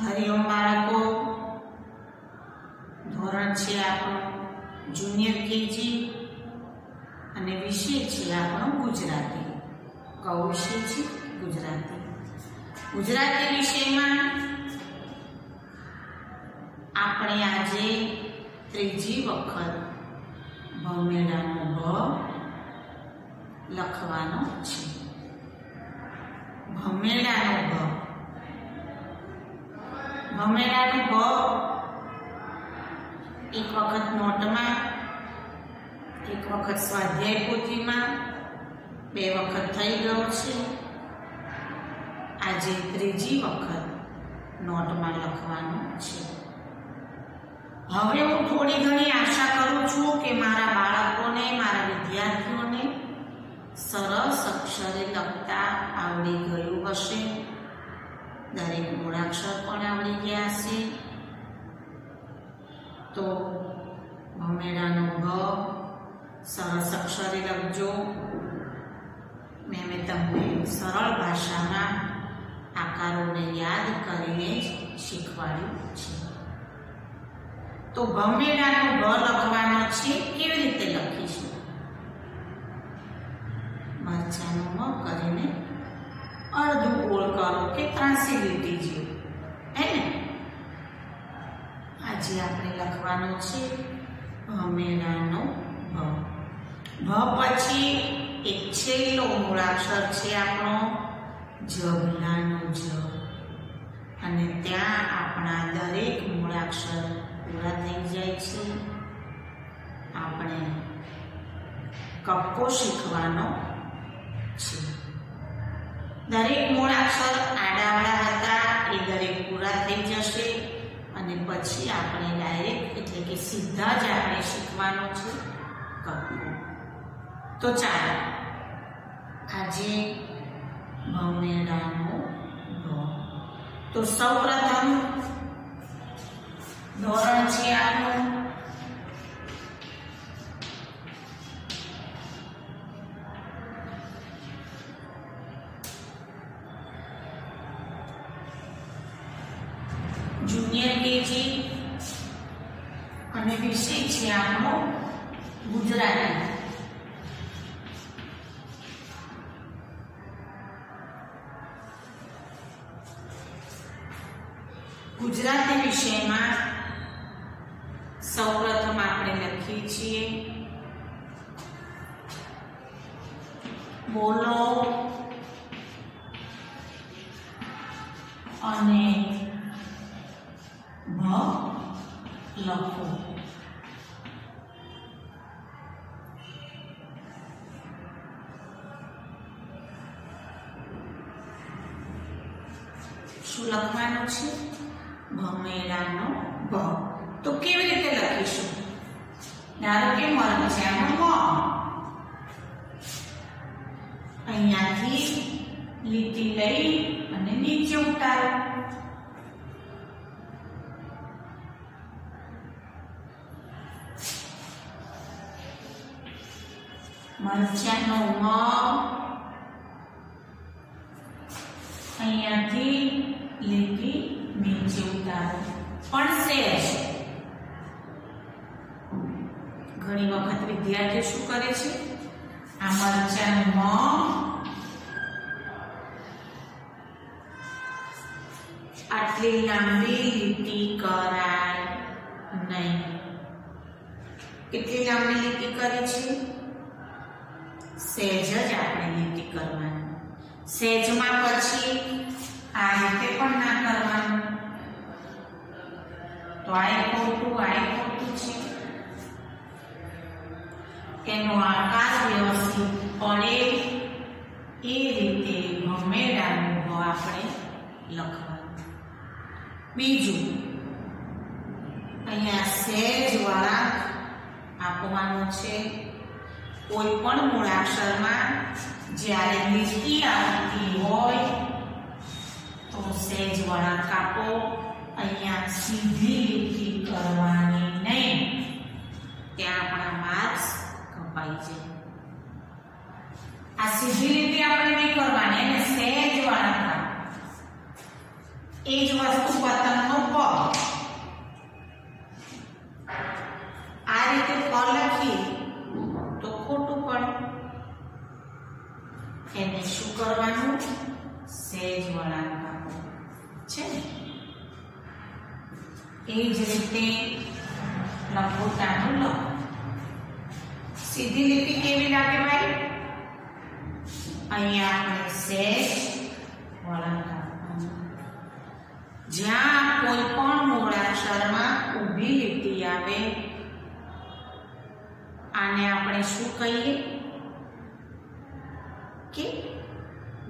હરિઓમ બાળકો, ધોરણ છે આપણું, જુનિયર કેજી અને વિષય છે આપણો ગુજરાતી કયો વિષય છે ગુજરાતી. ગુજરાતી વિષયમાં આપણે આજે ત્રીજી વખત ભમેડાનો ભ લખવાનો છે. ભમેડાનો ભ ભમેડાનો ભ એક વખત નોટમાં, એક વખત સ્વાધ્યાય પોથીમાં, બે વખત થઈ ગયો છે. આજે ત્રીજી વખત નોટમાં લખવાનું છે. હવે હું થોડી ઘણી આશા કરું છું કે મારા બાળકોને, મારા વિદ્યાર્થીઓને સરસ અક્ષરે લખતા આવડી ગયું હશે. દરેક મૂળાક્ષર પણ આવડી ગયા હશે તો ભમેડાનો ભ સરસ અક્ષરે લખજો. મેં મેં તમને સરળ ભાષામાં આકારોને યાદ કરીને જ શીખવાડ્યું છે. તો ભમેડાનો ભ લખવાનો છે, કેવી રીતે લખીશું? મરચાનો મ કરીને અડધું ગોળ કરો કે ત્રાસી લીટી જેવું. હે ને? આજે આપણે લખવાનો છે ભમેરાનો ભ. ભ પછી એક છેલ્લો મૂળાક્ષર છે આપણો જબલાનો જ. અને ત્યાં આપણા દરેક મૂળાક્ષર પૂરા થઈ જાય છે. આપણે કક્કો શીખવાનો છે. દરેક મૂળાક્ષર આડાવાળા હતા, એ દરેક પૂરા થઈ જશે. અને પછી આપણે ડાયરેક્ટ એટલે કે સીધા જ આપણે શીખવાનો છે કપડું તો ચાલો, આજે ભમેડાનો ભ તો સૌપ્રથમ ધોરણ છે આપણું અને વિષય છે આપણો ગુજરાતી. ગુજરાતી વિષયમાં સૌપ્રથમ આપણે લખીએ છીએ, બોલો અને ભ લખો. અહીંયાથી લીટી લઈ અને નીચે ઉતારો. મરચાનો મ અહીંયાથી લીટી નીચે ઉતારો. પણ સેજ. ઘણી વખત વિદ્યાર્થીઓ શું કરે છે? આ મરચાનું આટલી લાંબી લીટી કરાય નહીં કેટલી લાંબી લીટી કરી છે સહેજ જ આપણે લીટી કરવાની. સહેજમાં પછી આ રીતે પણ ના કરવાનું. તો આ ખોટું આ ખોટું છે. તેનો આકાર વ્યવસ્થિત પડે એ રીતે ભમેડાનું ભ આપણે લખવાનું. બીજું, અહીંયા સહેજ વળાંક આપવાનો છે. કોઈ પણ મૂળાક્ષરમાં જ્યારે લીટી આવતી હોય તો સહેજ વળાંક આપો અહીંયા સીધી લીટી કરવાની નહીં. ત્યાં આપણા માર્ક્સ આ સીધી લીટી આપણે નહીં કરવાની, એને સહેજ વાળા એ જ વસ્તુ પતંગનો પ આ રીતે પ લખીએ તો ખોટું પડે એને શું કરવાનું? સેજ વળાંક આપો છે એ જ રીતે લંબોટાનું લ સીધી લીટી કેવી લાગે ભાઈ અહીંયા આપણે સેજ વળાંક જ્યાં કોઈ પણ મૂળાક્ષરમાં ઊભી લીટી આવે, આને આપણે શું કહીએ? કે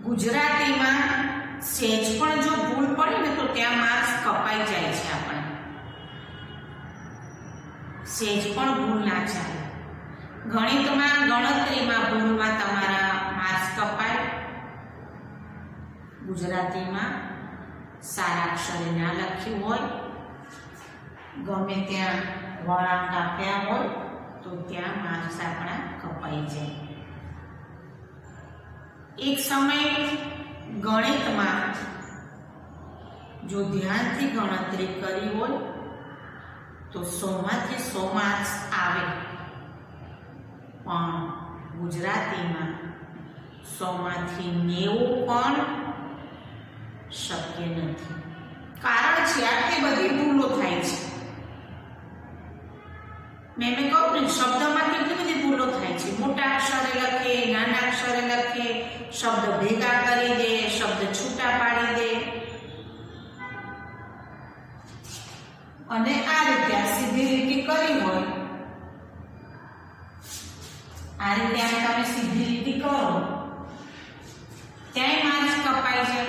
ગુજરાતીમાં સેજ પણ જો ભૂલ પડે ને તો ત્યાં માર્ક્સ કપાઈ જાય છે આપણે. સેજ પણ ભૂલ ના ચાલે. ગણિતમાં ગણતરીમાં ભૂલમાં તમારા માર્ક્સ કપાય. ગુજરાતીમાં સારા અક્ષરે ના લખ્યું હોય, ગમે ત્યાં વળાંક આપ્યા હોય, તો ત્યાં માર્ક્સ આપણા કપાઈ જાય. એક સમય ગણિતમાં જો ધ્યાનથી ગણતરી કરી હોય, તો સોમાંથી સો માર્ક્સ આવે. પણ ગુજરાતીમાં સોમાંથી નેવું પણ શક્ય નથી. કારણ છે, આટલી બધી ભૂલો થાય છે. મેં મેં કહું ને શબ્દમાં કેટલી બધી ભૂલો થાય છે. મોટા અક્ષરે લખે, નાના અક્ષરે લખે, શબ્દ ભેગા કરી દે, શબ્દ છૂટા પાડી દે. અને આ રીતે આ સીધી લીટી કરી હોય આ રીતે આમ તમે સીધી લીટી કરો. ત્યાંય માર્ક્સ કપાય છે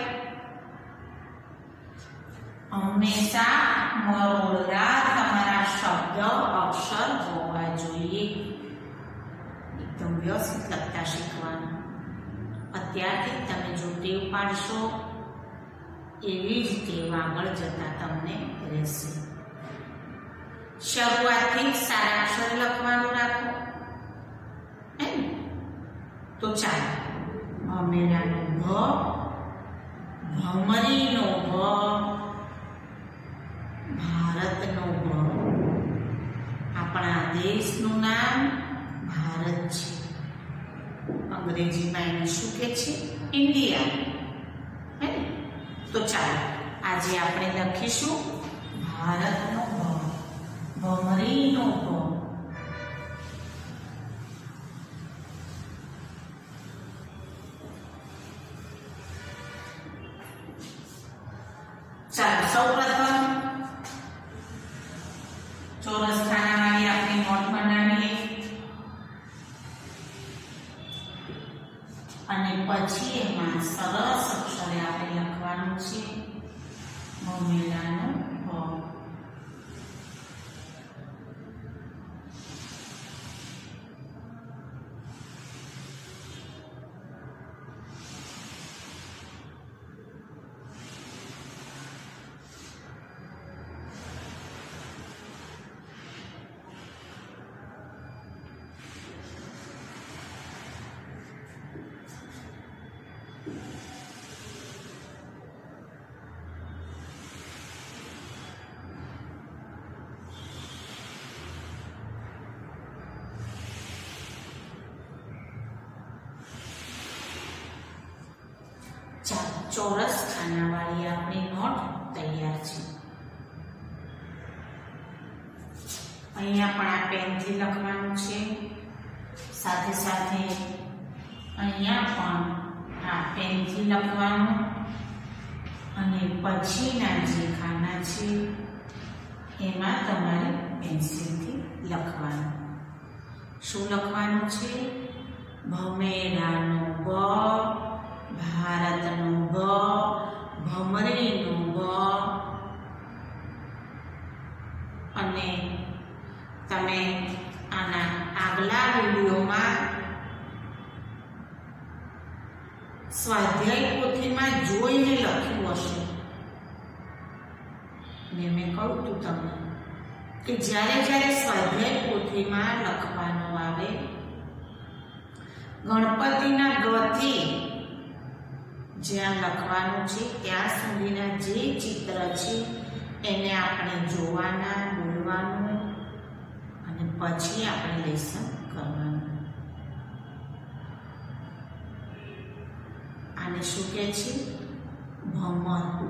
હંમેશા મરોડા તમારા શબ્દ અક્ષર હોવા જોઈએ. એકદમ વ્યવસ્થિત લખતા શીખવાનું. અત્યારથી તમે જો ટેવ પાડશો, એવી જ ટેવ આગળ જતા તમને રહેશે. શરૂઆતથી સારા અક્ષર લખવાનું રાખો. તો ચાલો અમેરાનો ભ ભમરીનો ભ ભારતનો ભ આપણા દેશનું નામ ભારત છે. અંગ્રેજીમાં એને શું કહે છે? ઇન્ડિયા. હે તો ચાલો, આજે આપણે લખીશું ચોરસ ખાનાવાળી આપણી નોટ તૈયાર છે. અહીંયા પણ આ પેનથી લખવાનું છે. સાથે સાથે અહીંયા પણ આ પેનથી લખવાનું. અને પછીના જે ખાના છે, એમાં તમારે પેન્સિલથી લખવાનું. શું લખવાનું છે? ભમેરાનો બ ભારતનું બ ભમરીનું બ અને તમે આના આગલા વિડીયોમાં સ્વાધ્યાય પોથીમાં જોઈને લખ્યું હશે. ને મેં કહું તું તમને કે જ્યારે જ્યારે સ્વાધ્યાય પોથીમાં લખવાનું આવે, ગણપતિના ગથી જ્યાં લખવાનું છે, ત્યાં સુધીના જે ચિત્ર છે, એને આપણે જોવાના, બોલવાનું અને પછી આપણે લેસન કરવાનું. આને શું કહે છે? ભમર.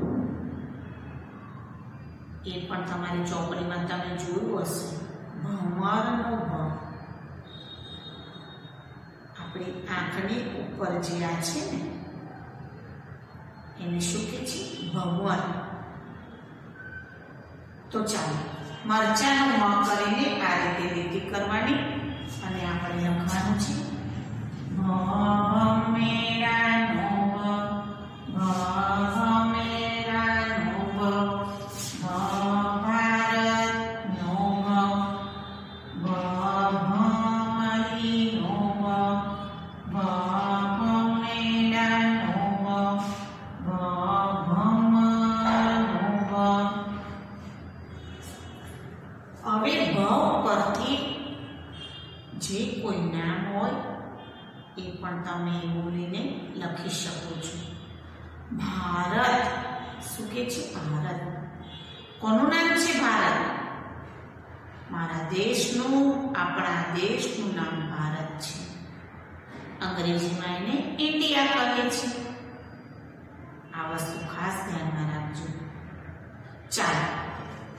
એ પણ તમારી ચોપડીમાં તમે જોયું હશે. ભમરનો ભ. આપણી આંખની ઉપર જે આ છે ને એને શું કહે છે? ભગવાન. તો ચાલો મરચાનો મ કરીને આ રીતે લીટી કરવાની અને આપણે લખવાનું છે. મેળાનો ભ નામ છે ભારત. મારા દેશનું, આપણા દેશનું નામ ભારત છે. અંગ્રેજીમાં એને ઇન્ડિયા કહે છે. આ વસ્તુ ખાસ ધ્યાનમાં રાખજો. ચાલો,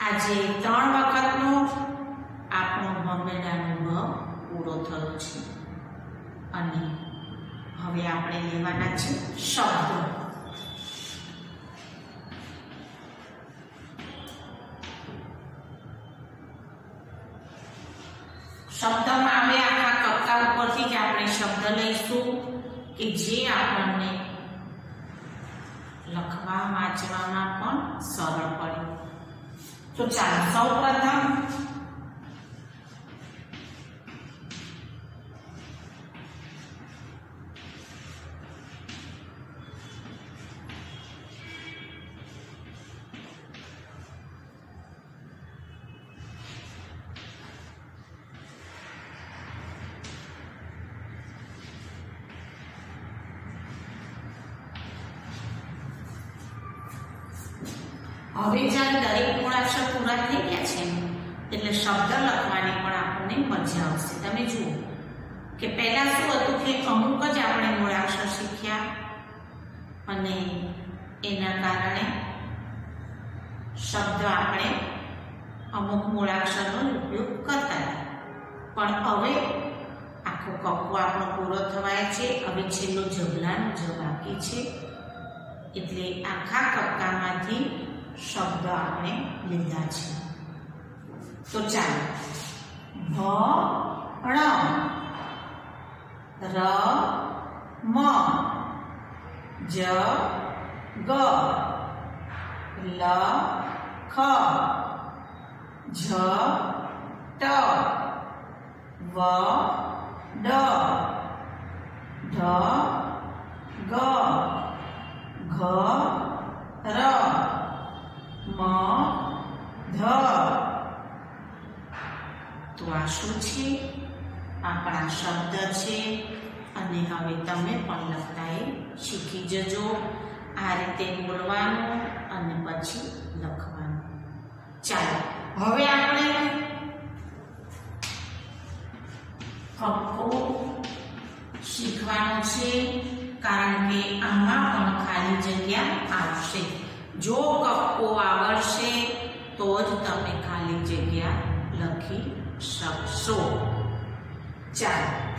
આજે ત્રણ વખતનો આપણો ભમેડાનો ભ પૂરો થયો છે. અને હવે આપણે લેવાના છે શબ્દો. લઈશું કે જે આપણને લખવા વાંચવામાં પણ સરળ પડે. તો ચાલો સૌ પ્રથમ હવે જ્યારે દરેક મૂળાક્ષર પૂરા થઈ ગયા છે. એટલે શબ્દ લખવાની પણ આપણને મજા આવશે. તમે જુઓ કે પહેલા શું હતું કે અમુક જ આપણે મૂળાક્ષર શીખ્યા અને એના કારણે શબ્દ આપણે અમુક મૂળાક્ષરનો ઉપયોગ કરતા હતા. પણ હવે આખો કક્કો આપણો પૂરો થવાય છે. હવે છેલ્લો જબલાનું જ બાકી છે. એટલે આખા કક્કામાંથી શબ્દ આપણે લીધા છે. તો ચાલો. ભ, ણ. ર, મ. જ, ગ. લ, ખ. જ ટ. વ, ડ. ઢ, ગ. ઘ. ર. મ, ધ. તો આ શું છે? આપણા શબ્દ છે. અને હવે તમે પણ લખતા એ શીખી જજો. આ રીતે બોલવાનું અને પછી લખવાનું. ચાલો, હવે આપણે કક્કો શીખવાનો છે. કારણ કે આમાં પણ ખાલી જગ્યા આવશે. જો કપ્પો આવડશે તો જ તમે ખાલી જગ્યા લખી શકશો. ચાલો.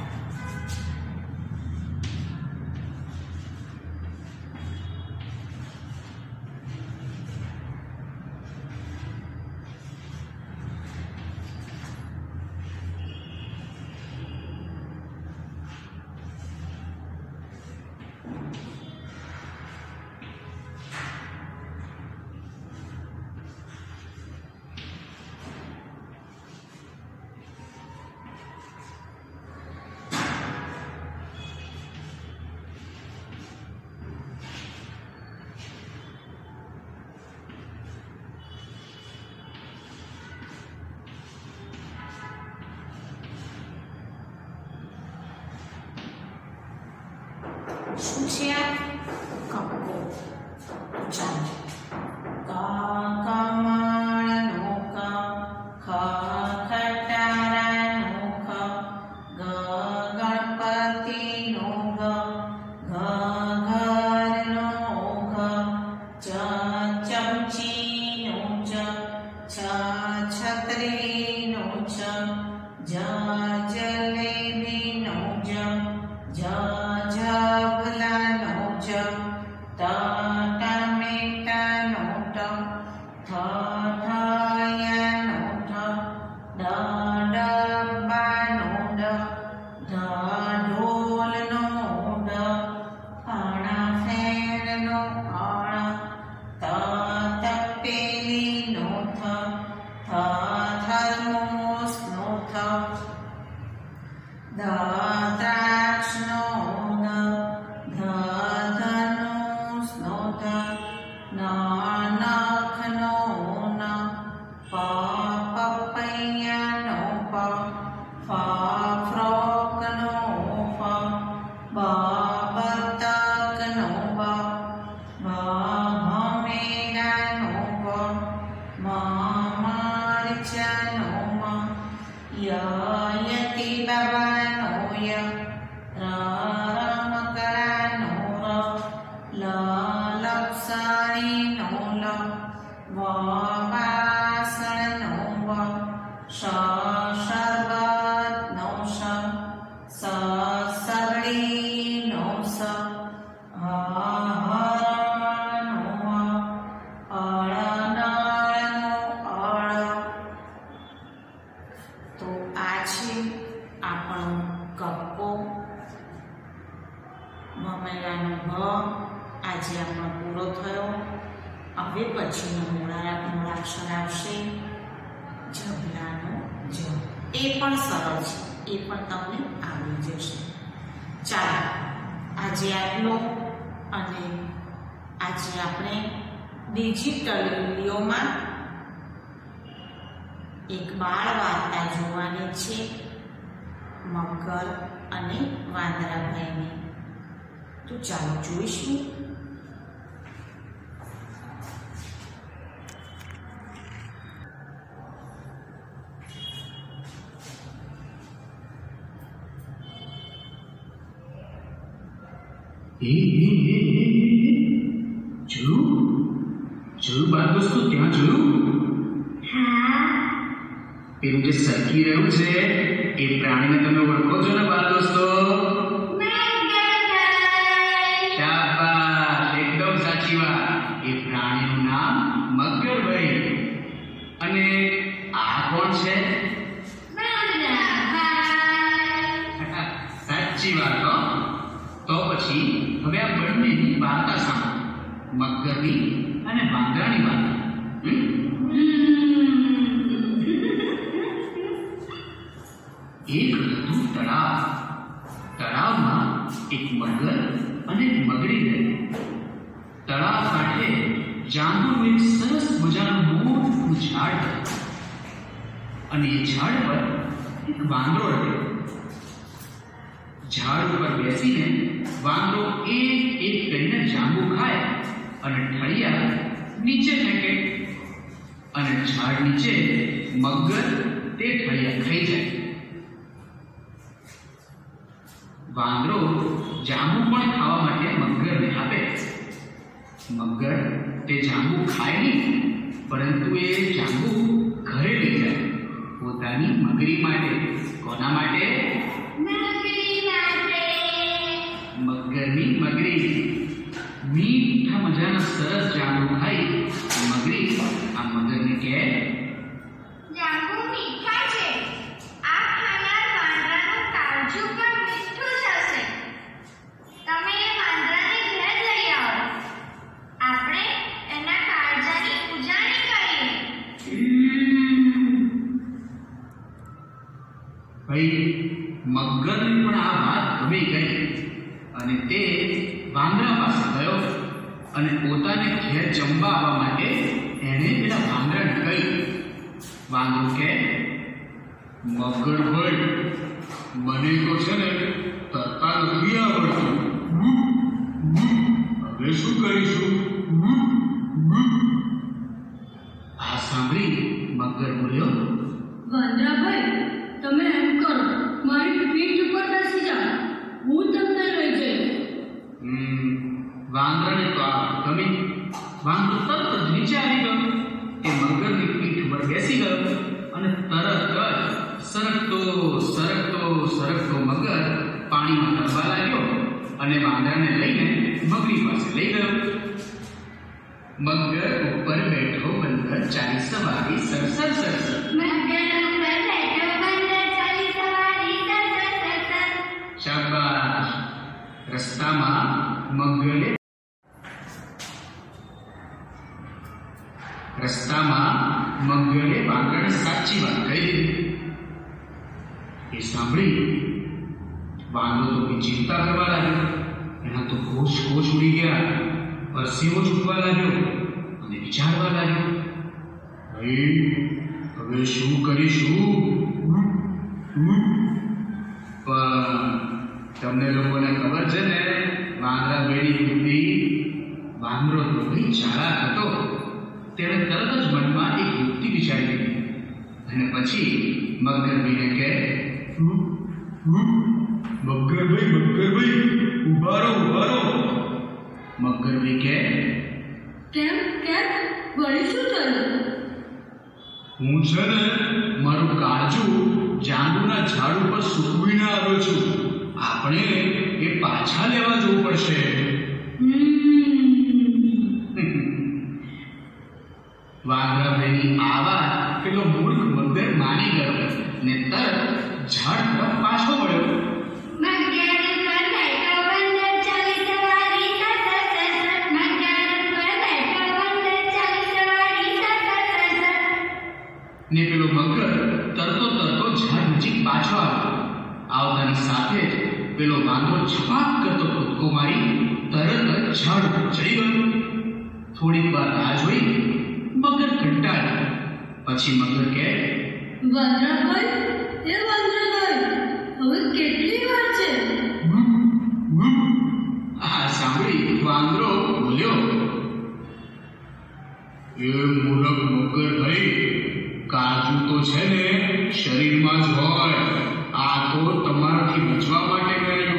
શું છે Shaw. પણ તમને આવડી જશે. ચાલો, આજે આટલો અને આજે આપણે ડિજિટલ વિડીયોમાં એક બાળ વાર્તા જોવાની છે, મગર અને વાંદરાભાઈની. તો ચાલો જોઈશું. જોયું જોયું બાળ દોસ્તો ત્યાં જોયું પેલું જે સરકી રહ્યું છે એ પ્રાણીને તમે ઓળખો છો ને બાળ દોસ્તો શાબાશ એકદમ સાચી વાત એ પ્રાણીનું નામ મગરભાઈ અને આ કોણ છે સાચી વાત હો તો પછી હવે આ બંનેની વાર્તા સાંભળો મગરની અને વાંદરાની વાત. એક હતું તળાવ. તળાવમાં એક મગર અને એક મગરી રહે. તળાવ કાંઠે જાંબુનું એક સરસ મજાનું મોટું ઝાડ અને એ ઝાડ પર એક વાંદરો રહ્યો ઝાડ ઉપર બેસીને વાંદરો એક એક કરીને જાંબુ ખાય. અને ઠળિયા નીચે ફેંકે અને ઝાડ નીચે મગર તે ઠળિયા ખાઈ જાય. વાંદરો જાંબુ પણ ખાવા માટે મગરને આપે. મગર તે જાંબુ ખાય નહીં પરંતુ એ જાંબુ ઘરે લઈ જાય. પોતાની મગરી માટે કોના માટે. મગરની મગરી. મીઠા મજાના સરસ જાંબુ ખાઈ મગરી આ મગરને કહે જાંબુ મીઠા છે આ ખાનાર વાંદરાનું કાળજું પણ મીઠું જ હશે તમે એ વાંદરાને ઘેર લઈ આવો આપણે એના કાળજાની ઉજાણી કરીએ ભાઈ મગરને પણ આ વાત ગમી ગઈ અને તે વાંદરા પાસે ગયો અને પોતાને ઘેર જમવા આવવા માટે એણે પેલા વાંદરાને કહ્યું વાંદરો કે મગર ભાઈ મને તો છે ને તરતા નથી આવડતું હવે શું કરીશું. આ સાંભળી મગર બોલ્યો. વાંદરાભાઈ તમે એમ કરો મારી પીઠ ઉપર બેસી જાઓ. હું તમને લઈ જઈશ. વાંદરાને તો આ ગમી. વાંદરો તરત જ નીચે આવી ગયો. એ મગરની પીઠ ઉપર બેસી ગયો અને તરત જ સરકતો સરકતો સરકતો મગર પાણીમાં તરવા લાગ્યો અને વાંદરાને લઈને મગરી પાસે લઈ ગયો. મગર ઉપર બેઠો બંદર ચાલી સવારી સરસર સરસર શાબાશ. રસ્તામાં મગરે રસ્તામાં મગરે વાંદરાને સાચી વાત કહી એ સાંભળી વાંદરો તો ચિંતા કરવા લાગ્યો. એના તો કોષ કોષ ઉડી ગયા પરસેવો છૂટવા લાગ્યો અને વિચારવા લાગ્યો, ભાઈ, હવે શું કરીશું? પણ તમને લોકોને ખબર છે ને વાંદરા બેડી બુદ્ધિ વાંદરો તો ભાઈ ચાલાક હતો. તેણે તરત જ મનમાં એક યુક્તિ વિચારી લીધી અને પછી મગરભાઈને કહે મગરભાઈ મગરભાઈ બરોબરો મગર વે કે કેમ કેમ? વળી શું થયું? હું છે ને મારું કાજુ જાંબુના ઝાડ ઉપર સૂકવીને આવ્યો છું. આપણે એ પાછા લેવા જવું પડશે. વાઘરાભાઈની આ વાત પેલો મૂર્ખ મંદિર માની ગયો. ને તરત ઝાડ તરફ પાછો મળ્યો નજીક આવતાની સાથે જ પેલો વાંદરો છપાક કરતો કૂદકો મારી તરત જ ઝાડ ચડી ગયો. થોડીક વાર રાહ જોઈ મગર કંટાળ્યો. પછી મગર કહે વાંદરાભાઈ એ વાંદરાભાઈ હવે કેટલી વાર છે? આ સાંભળી વાંદરો બોલ્યો એ મૂરખ મગર ભાઈ કાજુ તો છે ને શરીરમાં જ હોય આ તો તમારાથી બચવા માટે મેં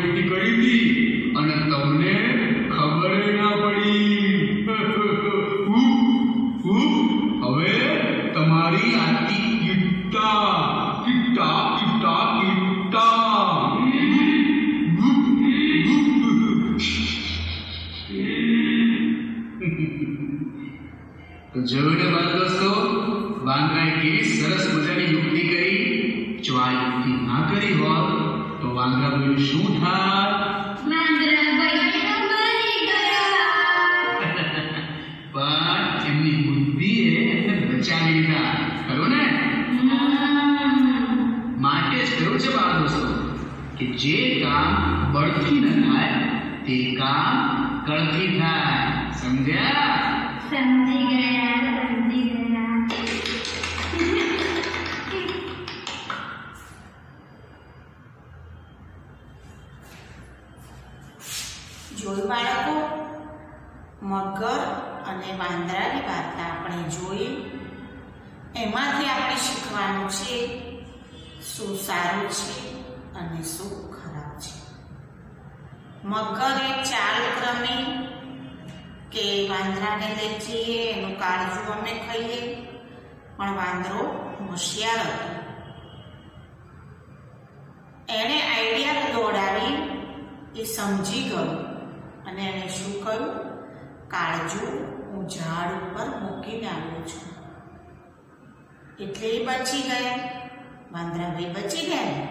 તો વાંદરાભાઈનું શું થાત વાંદરાભાઈ તો મરી ગયા પણ એમની બુદ્ધિએ એમને બચાવી લીધા ખરું ને માટે જ કહ્યું છે બાળ દોસ્તો કે જે કામ બળથી ન થાય તે કામ કળથી થાય સમજ્યા સારું છે અને શું ખરાબ છે. મગર એ ચાલ ક્રમે કે વાંદરાને લઈ જઈએ, એનું કાળજું અમે ખાઈએ. પણ વાંદરો હોશિયાર હતો. એણે આઈડિયા દોડાવી, એ સમજી ગયો અને એણે શું કર્યું કાળજું હું ઝાડ ઉપર મૂકીને આવ્યો છું. એટલે બચી ગયા. વાંદરાભાઈ બચી ગયા ને?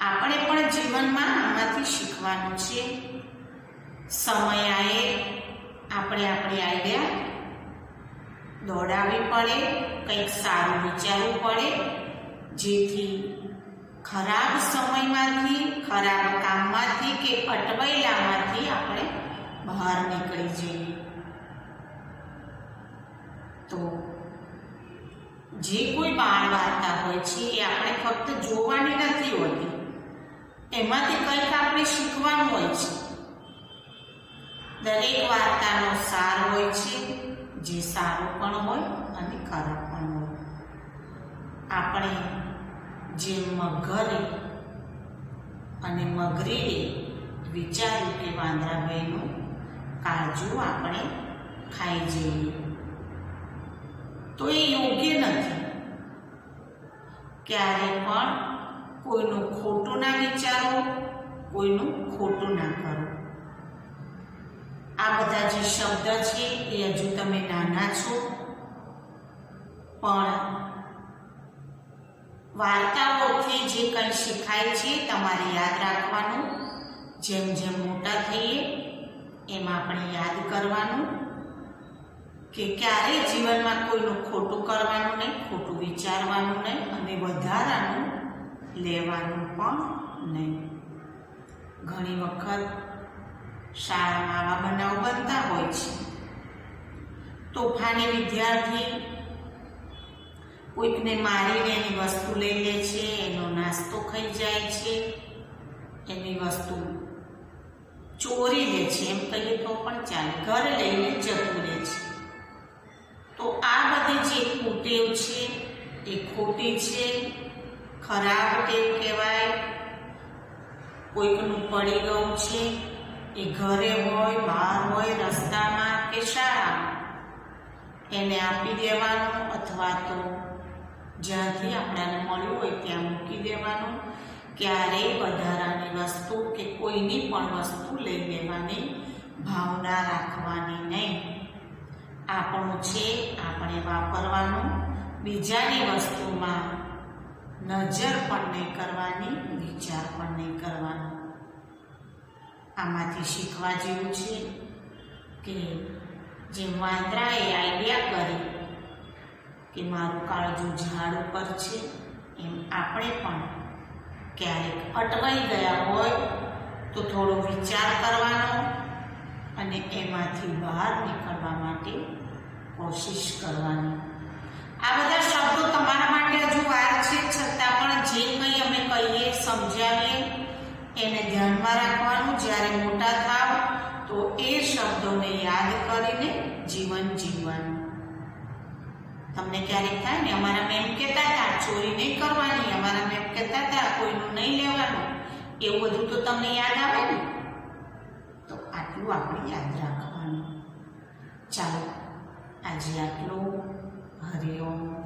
આપણે પણ જીવનમાં આમાંથી શીખવાનું છે. સમયાએ આપણે આપણી આઈડિયા દોડાવવી પડે, કંઈક સારું વિચારવું પડે, જેથી ખરાબ સમયમાંથી, ખરાબ કામમાંથી કે અટવાયેલામાંથી આપણે બહાર નીકળી જઈએ. તો જે કોઈ બાળ વાર્તા હોય છે એ આપણે ફક્ત જોવાની નથી હોતી. એમાંથી કંઈક આપણે શીખવાનું હોય છે. દરેક વાર્તાનો સાર હોય છે, જે સારો પણ હોય અને ખરાબ પણ હોય. આપણે જે મગરે અને મગરીએ વિચાર્યું કે વાંદરાભાઈનું કાળજું આપણે ખાઈ જઈએ. તો એ ક્યારે પણ કોઈનું ખોટું ના વિચારો, કોઈનું ખોટું ના કરો. આ બધા જે શબ્દ છે એ હજુ તમે નાના છો. પણ વાર્તાઓથી જે કંઈ શીખાય છે તમારે યાદ રાખવાનું. જેમ જેમ મોટા થઈએ, એમ આપણે યાદ કરવાનું. કે ક્યારેય જીવનમાં કોઈનું ખોટું કરવાનું નહીં, ખોટું વિચારવાનું નહીં અને વધારાનું લેવાનું પણ નહીં. ઘણી વખત શાળામાં આવા બનાવ બનતા હોય છે. તોફાની વિદ્યાર્થી કોઈકને મારીને એની વસ્તુ લઈ લે છે, એનો નાસ્તો ખાઈ જાય છે, એની વસ્તુ ચોરી લે છે, એમ કહીએ તો પણ ચાલે ઘરે લઈને જતું રહે છે. તો આ બધી જે કુટેવ છે, એ ખોટી છે, ખરાબ ટેવ કહેવાય. કોઈકનું પડી ગયું છે, એ ઘરે હોય, બહાર હોય, રસ્તામાં કે શાળામાં, એને આપી દેવાનું અથવા તો જ્યાંથી આપણાને મળ્યું હોય ત્યાં મૂકી દેવાનું. ક્યારેય વધારાની વસ્તુ કે કોઈની પણ વસ્તુ લઈ લેવાની ભાવના રાખવાની નહીં. આપણું છે, આપણે વાપરવાનું. બીજાની વસ્તુમાં નજર પણ નહીં કરવાની, વિચાર પણ નહીં કરવાનો. આમાંથી શીખવા જેવું છે કે જે વાંદરાએ આઈડિયા કરી કે મારું કાળજું ઝાડ ઉપર છે, એમ આપણે પણ ક્યારેક અટવાઈ ગયા હોય તો થોડો વિચાર કરવાનો અને એમાંથી બહાર નીકળવા માટે કોશિશ કરવાની. આ બધા શબ્દો તમારા માટે હજુ વાર છે, છતાં પણ જે કંઈ અમે કહીએ, સમજાવીએ, એને ધ્યાનમાં રાખવાનું. જ્યારે મોટા થાવ, તો એ શબ્દોને યાદ કરીને જીવન જીવવાનું. તમને ક્યારેક થાય ને, અમારા મેમ કહેતા હતા ચોરી નહીં કરવાની, અમારા મેમ કહેતા હતા કોઈનું નહીં લેવાનું. એવું બધું તો તમને યાદ આવે ને? તો આટલું આપણે યાદ રાખવાનું. ચાલો આજે આટલું. હરિઓમ